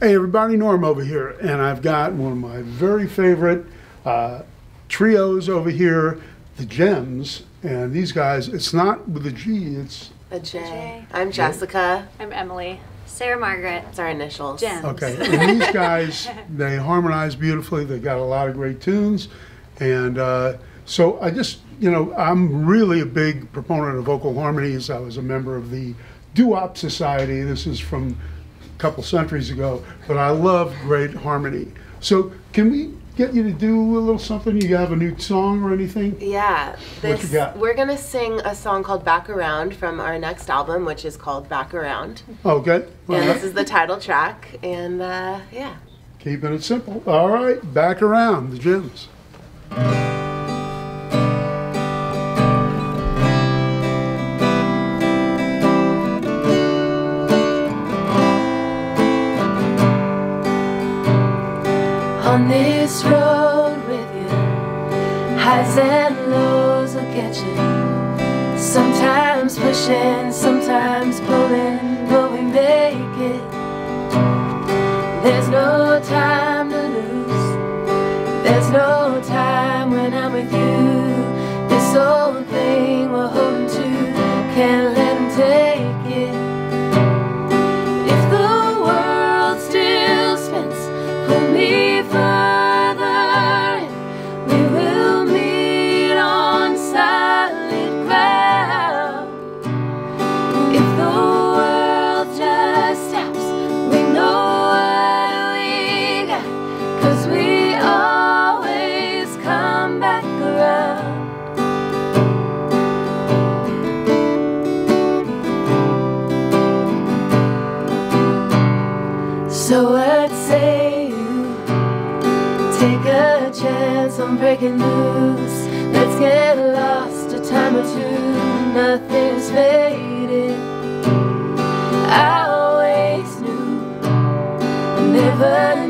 Hey everybody, Norm over here, and I've got one of my very favorite uh, trios over here, the JEMS, and these guys, it's not with a G, it's, A J. J. I'm Jessica. I'm Emily. Sarah Margaret. It's our initials. Jen. okay. And these guys, they harmonize beautifully, they got a lot of great tunes, and uh, so I just, you know, I'm really a big proponent of vocal harmonies. I was a member of the Doo-Wop Society, this is from couple centuries ago, but I love great harmony. So can we get you to do a little something? You have a new song or anything? Yeah. What you got? We're gonna sing a song called Back Around from our next album, which is called Back Around. Okay. All And right. this is the title track. And uh, yeah. Keeping it simple. All right, back around the JEMS. This road with you, highs and lows will get you. Sometimes pushing, sometimes pulling, but we make it. There's no time Take a chance on breaking loose. Let's get lost a time or two. Nothing's faded. I always knew I never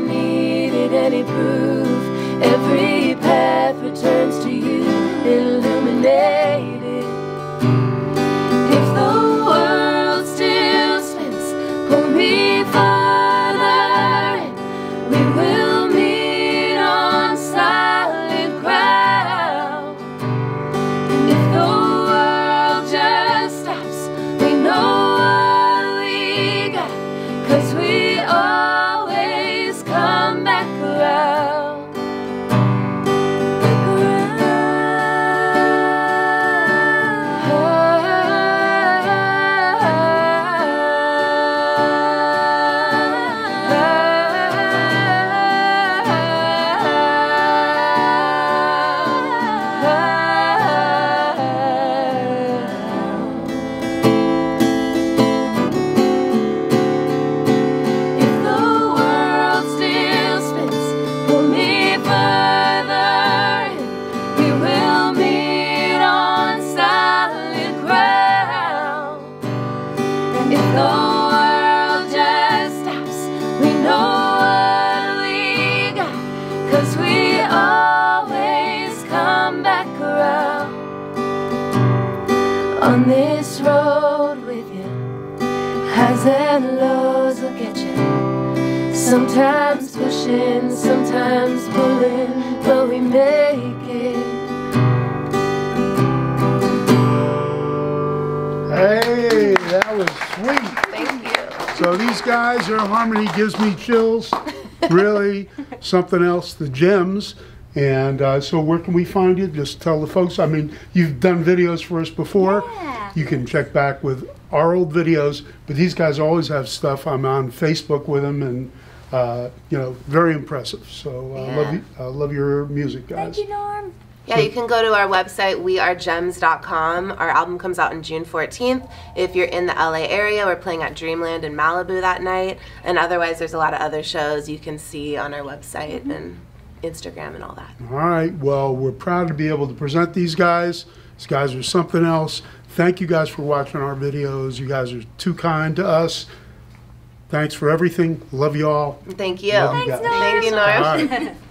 Highs and lows will get you. Sometimes pushing, sometimes pulling, but we make it. Hey, that was sweet. Thank you. So these guys, their harmony gives me chills. Really, something else. The JEMS. And uh, so, where can we find you? Just tell the folks. I mean, you've done videos for us before. Yeah. You can check back with our old videos. But these guys always have stuff. I'm on Facebook with them, and uh, you know, very impressive. So, I love you. I love your music, guys. Thank you, Norm. Yeah, you can go to our website, wearejems.com. Our album comes out on June 14th. If you're in the LA area, we're playing at Dreamland in Malibu that night. And otherwise, there's a lot of other shows you can see on our website and Instagram and all that. All right. Well, we're proud to be able to present these guys. These guys are something else. Thank you guys for watching our videos. You guys are too kind to us. Thanks for everything. Love you all. Thank you. Love you Thanks, guys. Thank you, All Norm. right.